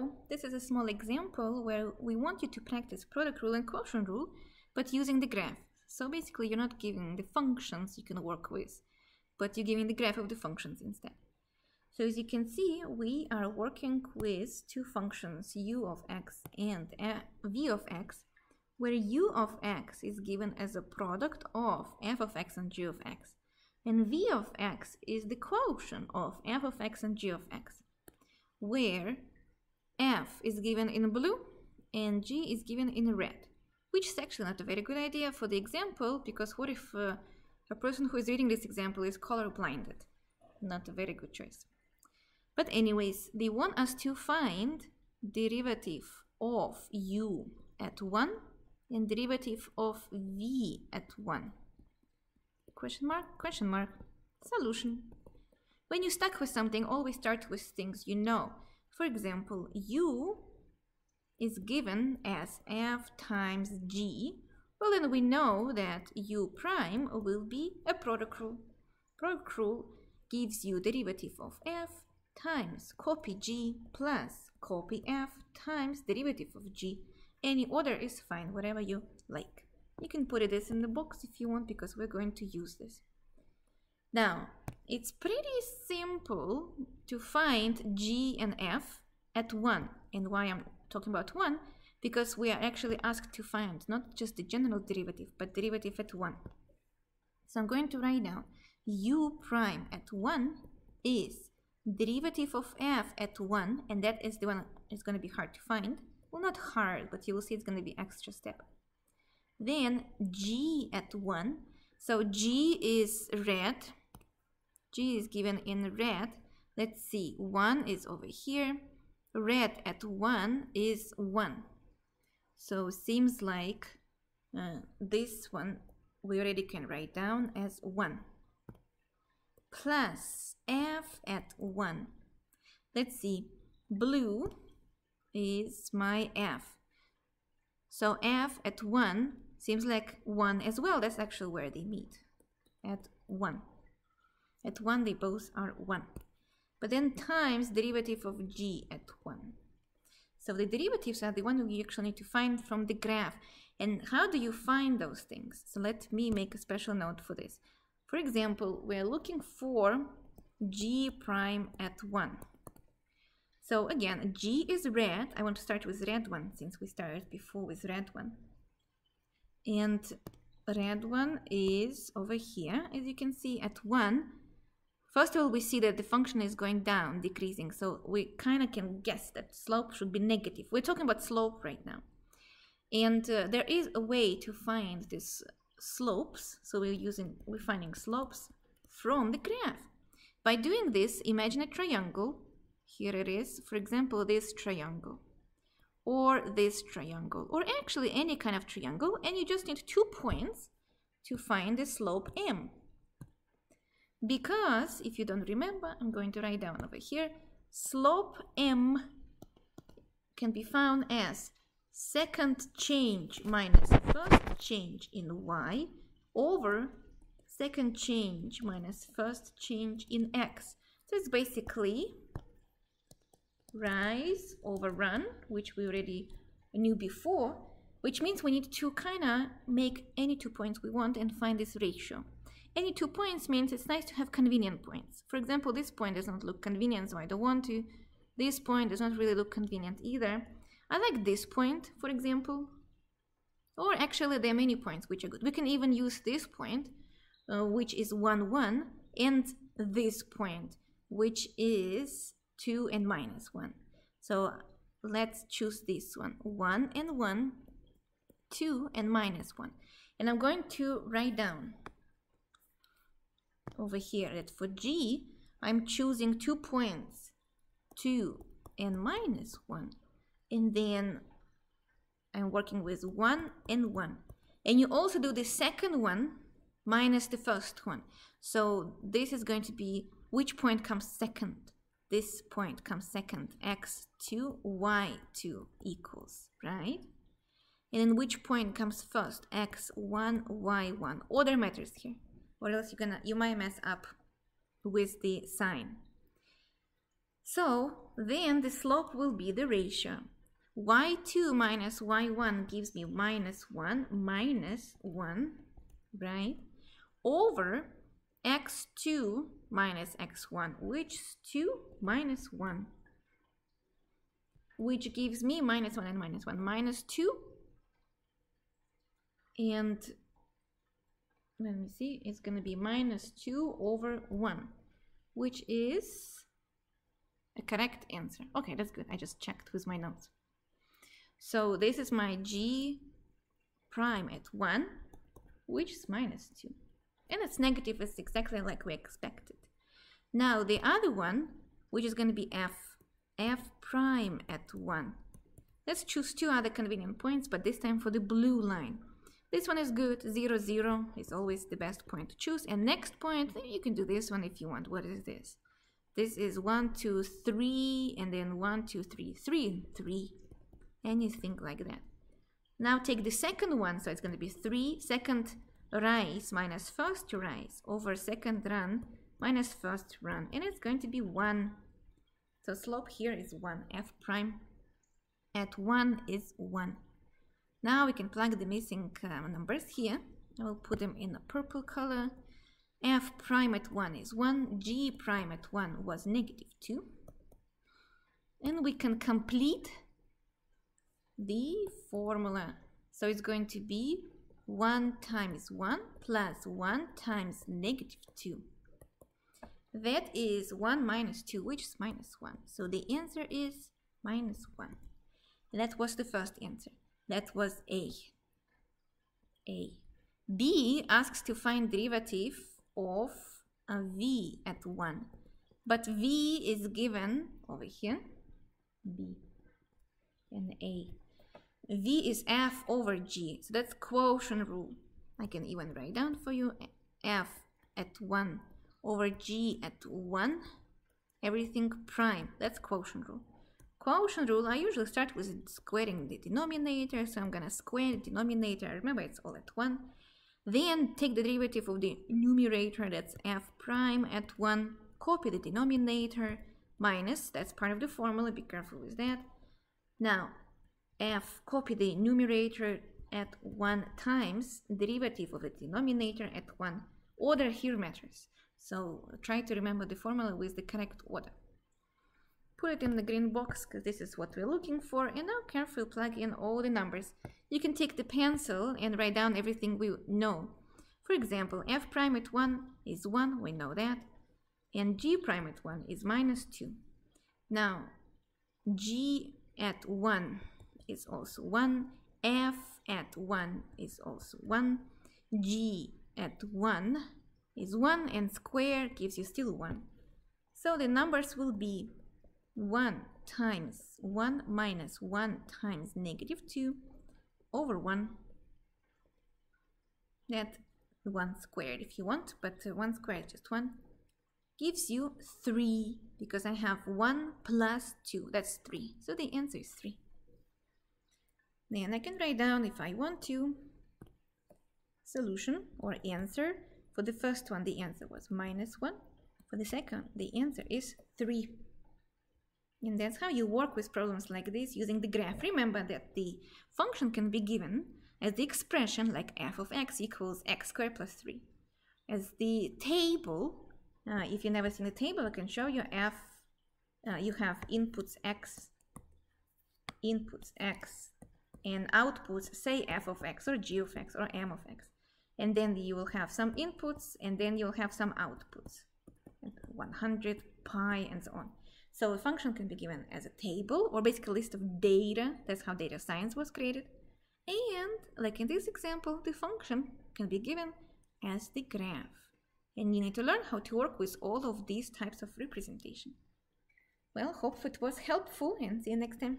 So this is a small example where we want you to practice product rule and quotient rule, but using the graph. So basically you're not giving the functions you can work with, but you're giving the graph of the functions instead. So as you can see, we are working with two functions, u of x and v of x, where u of x is given as a product of f of x and g of x. And v of x is the quotient of f of x and g of x, where f is given in blue and g is given in red, which is actually not a very good idea for the example, because what if uh, a person who is reading this example is color blinded? Not a very good choice. But anyways, they want us to find derivative of u at 1 and derivative of v at 1. Question mark, question mark, solution. When you stuck with something, always start with things you know. For example, u is given as f times g. Well, then we know that u prime will be a product rule. Product rule gives you derivative of f times copy g plus copy f times derivative of g. Any order is fine, whatever you like. You can put this in the box if you want because we're going to use this. Now, it's pretty simple to find g and f at 1. And why I'm talking about 1? Because we are actually asked to find not just the general derivative, but derivative at 1. So I'm going to write down u prime at 1 is derivative of f at 1, and that is the one it's going to be hard to find. Well, not hard, but you will see it's going to be extra step. Then g at 1. So g is red. G is given in red. Let's see, 1 is over here. Red at 1 is 1. So seems like uh, this one we already can write down as 1 plus f at 1. Let's see, blue is my f. So f at 1 seems like 1 as well. That's actually where they meet, at 1. At 1 they both are 1. But then times derivative of g at 1. So the derivatives are the one you actually need to find from the graph. And how do you find those things? So let me make a special note for this. For example, we're looking for g prime at 1. So again, g is red. I want to start with red one since we started before with red one. And red one is over here, as you can see, at 1. First of all, we see that the function is going down, decreasing. So we kind of can guess that slope should be negative. We're talking about slope right now. And uh, there is a way to find these slopes. So we're using, we're finding slopes from the graph. By doing this, imagine a triangle. Here it is, for example, this triangle or this triangle or actually any kind of triangle and you just need two points to find the slope m. Because if you don't remember, I'm going to write down over here, slope m can be found as second change minus first change in y over second change minus first change in x. So it's basically rise over run, which we already knew before, which means we need to kind of make any two points we want and find this ratio. Any two points means it's nice to have convenient points. For example, this point does not look convenient, so I don't want to. This point does not really look convenient either. I like this point, for example. Or actually, there are many points which are good. We can even use this point, uh, which is 1, 1, and this point, which is 2 and minus 1. So let's choose this one. 1 and 1, 2 and minus 1. And I'm going to write down over here that for g, I'm choosing two points, 2 and minus 1 and then I'm working with 1 and 1. And you also do the second one minus the first one. So this is going to be which point comes second? This point comes second, x2, y2 equals, right? And then which point comes first? x1, y1. Order matters here, or else you're gonna you might mess up with the sign. So then the slope will be the ratio. y2 minus y1 gives me minus 1 minus 1, right? Over x2 minus x1, which is 2 minus 1, which gives me minus 1 and minus 1, minus 2. And let me see, it's going to be minus 2 over 1, which is a correct answer. Okay, that's good. I just checked with my notes. So this is my g prime at 1, which is minus 2. And it's negative, it's exactly like we expected. Now the other one, which is going to be f, f prime at 1. Let's choose two other convenient points, but this time for the blue line. This one is good, 0, 0 is always the best point to choose. And next point, you can do this one if you want. What is this? This is 1, 2, 3, and then 1, 2, 3, 3, 3. Anything like that. Now take the second one, so it's going to be 3, second rise minus first rise over second run minus first run, and it's going to be 1. So slope here is 1, f prime at 1 is 1. Now we can plug the missing um, numbers here. I will put them in a purple color f prime at 1 is 1, g prime at 1 was negative 2. And we can complete the formula. So it's going to be 1 times 1 plus 1 times negative 2. That is 1 minus 2, which is minus 1. So the answer is minus 1. That was the first answer. That was A. A. B asks to find derivative of a v at 1. But v is given over here, b and a. v is f over g, so that's quotient rule. I can even write down for you f at 1 over g at 1, everything prime, that's quotient rule. Quotient rule, I usually start with squaring the denominator, so I'm gonna square the denominator, remember it's all at 1, then take the derivative of the numerator, that's f prime at 1, copy the denominator, minus, that's part of the formula, be careful with that. Now, f, copy the numerator at 1 times derivative of the denominator at 1. Order here matters. So try to remember the formula with the correct order. Put it in the green box because this is what we're looking for and now carefully plug in all the numbers you can take the pencil and write down everything we know. For example, f prime at 1 is 1, we know that, and g prime at 1 is minus 2. Now, g at 1 is also 1, f at 1 is also 1, g at 1 is 1, and square gives you still 1. So the numbers will be 1 times 1 minus 1 times negative 2 over 1 that 1 squared if you want but uh, 1 squared is just 1 gives you 3 because I have 1 plus 2 that's 3 so the answer is 3 then I can write down if I want to solution or answer. For the first one the answer was minus 1 for the second the answer is 3 and that's how you work with problems like this using the graph. Remember that the function can be given as the expression like f of x equals x squared plus 3. As the table, uh, if you've never seen a table, I can show you f, uh, you have inputs x, inputs x, and outputs say f of x or g of x or m of x. And then you will have some inputs and then you'll have some outputs, 100, pi, and so on. So a function can be given as a table or basically a list of data. That's how data science was created. And like in this example, the function can be given as the graph. And you need to learn how to work with all of these types of representation. Well, hope it was helpful and see you next time.